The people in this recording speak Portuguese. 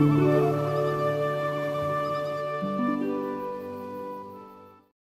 Música